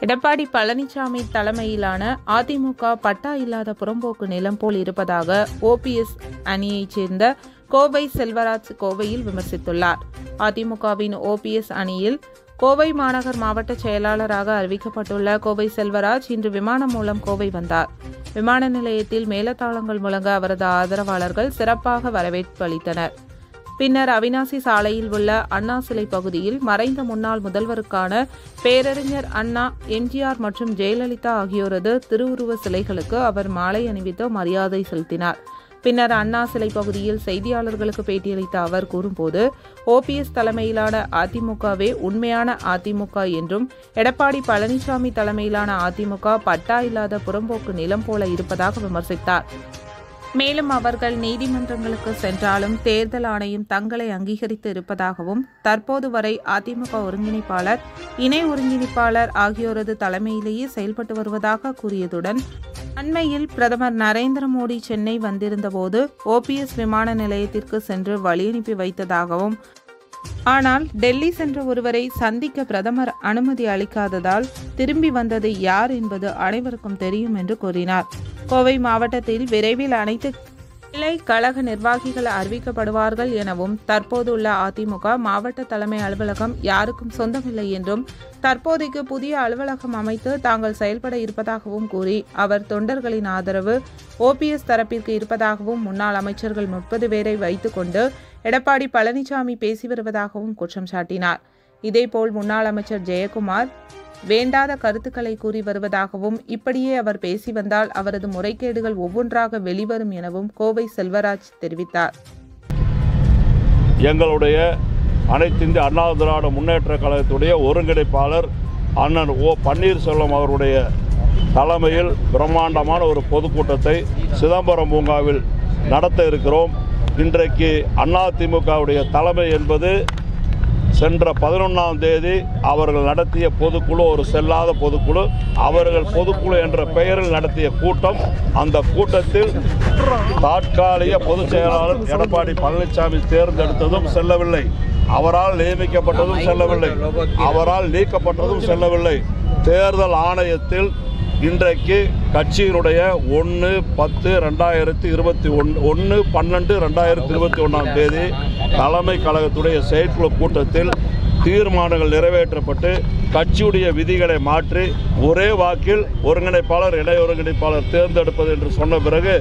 எடப்பாடி பழனிசாமி தலைமையிலான அதிமுக பட்டா இல்லாத புறம்போக்கு நிலம் போல் இருப்பதாக ஓபிஎஸ் அணியைச் சேர்ந்த கோவை செல்வராஜ் கோவையில் விமர்சித்துள்ளார். அதிமுகவின் ஓபிஎஸ் அணியில் கோவை மாநகர் மாவட்ட செயலாளராக அறிவிக்கப்பட்டுள்ள கோவை செல்வராஜ் இன்று விமானம் மூலம் கோவை வந்தார். விமான நிலையத்தில் மேலத்தாளங்கள் முழங்க அவரது ஆதரவாளர்கள் சிறப்பாக வரவேற்பு அளித்தனர். பின்னர் அவினாசி சாலையில் உள்ள அண்ணா சிலை பகுதியில் மறைந்த முன்னாள் முதல்வருக்கான பேரறிஞர் அண்ணா எம்ஜிஆர் மற்றும் ஜெயலலிதா ஆகியோரது திருவுருவ சிலைகளுக்கு அவர் மாலை அணிவித்து மரியாதை செலுத்தினார். பின்னர் அண்ணா சிலை பகுதியில் செய்தியாளர்களுக்கு பேட்டியளித்த அவர் கூறும்போது ஓபிஎஸ் தலைமையிலான அதிமுகவே உண்மையான அதிமுக என்றும் எடப்பாடி பழனிசாமி தலைமையிலான அதிமுக பட்டா இல்லாத புறம்போக்கு நிலம் போல இருப்பதாக விமர்சித்தார். மேலும் அவர்கள் நீதிமன்றங்களுக்கு சென்றாலும் தேர்தல் ஆணையம் தங்களை அங்கீகரித்து இருப்பதாகவும் தற்போது வரை அதிமுக ஒருங்கிணைப்பாளர் இணை ஒருங்கிணைப்பாளர் ஆகியோரது தலைமையிலேயே செயல்பட்டு வருவதாக கூறியதுடன் அண்மையில் பிரதமர் நரேந்திர மோடி சென்னை வந்திருந்தபோது ஓபிஎஸ் விமான நிலையத்திற்கு சென்று வழியனுப்பி வைத்ததாகவும் ஆனால் டெல்லி சென்ற ஒருவரை சந்திக்க பிரதமர் அனுமதி அளிக்காததால் திரும்பி வந்தது யார் என்பது அனைவருக்கும் தெரியும் என்று கூறினார். கோவை மாவட்டத்தில் விரைவில் அனைத்து கிளை கழக நிர்வாகிகள் அறிவிக்கப்படுவார்கள் எனவும் தற்போதுள்ள அதிமுக மாவட்ட தலைமை அலுவலகம் யாருக்கும் சொந்தமில்லை என்றும் தற்போதைக்கு புதிய அலுவலகம் அமைத்து தாங்கள் செயல்பட இருப்பதாகவும் கூறி அவர் தொண்டர்களின் ஆதரவு ஓபிஎஸ் தரப்பிற்கு இருப்பதாகவும் முன்னாள் அமைச்சர்கள் முப்பது பேரை வைத்துக்கொண்டு எடப்பாடி பழனிசாமி பேசி வருவதாகவும் குற்றம் சாட்டினார். இதேபோல் முன்னாள் அமைச்சர் ஜெயக்குமார் வேண்டாத கருத்துக்களை கூறி வருவதாகவும் இப்படியே அவர் பேசி வந்தால் அவரது முறைகேடுகள் ஒவ்வொன்றாக வெளிவரும் எனவும் கோவை செல்வராஜ் தெரிவித்தார். எங்களுடைய அனைத்து இந்திய அண்ணா திராவிட முன்னேற்ற கழகத்துடைய ஒருங்கிணைப்பாளர் அண்ணன் ஓ பன்னீர்செல்வம் அவருடைய தலைமையில் பிரம்மாண்டமான ஒரு பொதுக்கூட்டத்தை சிதம்பரம் பூங்காவில் நடத்த இருக்கிறோம். இன்றைக்கு அதிமுகவுடைய தலைமை என்பது சென்ற பதினொன்றாம் தேதி அவர்கள் நடத்திய பொதுக்குழு ஒரு செல்லாத பொதுக்குழு. அவர்கள் பொதுக்குழு என்ற பெயரில் நடத்திய கூட்டம். அந்த கூட்டத்தில் தற்காலிக பொதுச் செயலாளர் எடப்பாடி பழனிசாமி தேர்ந்தெடுத்ததும் செல்லவில்லை. அவரால் நியமிக்கப்பட்டதும் செல்லவில்லை. அவரால் நீக்கப்பட்டதும் செல்லவில்லை. தேர்தல் ஆணையத்தில் இன்றைக்கு கட்சியினுடைய ஒன்று பத்து ரெண்டாயிரத்தி இருபத்தி ஒன் ஒன்று பன்னெண்டு ரெண்டாயிரத்தி இருபத்தி ஒன்றாம் தேதி தலைமை கழகத்துடைய செயற்குழு கூட்டத்தில் தீர்மானங்கள் நிறைவேற்றப்பட்டு கட்சியுடைய விதிகளை மாற்றி ஒரே வாக்கில் ஒருங்கிணைப்பாளர் இணை ஒருங்கிணைப்பாளர் தேர்ந்தெடுப்பது என்று சொன்ன பிறகு